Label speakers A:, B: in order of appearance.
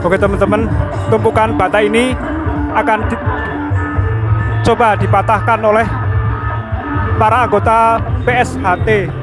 A: Oke teman-teman, tumpukan bata ini akan di, coba dipatahkan oleh para anggota PSHT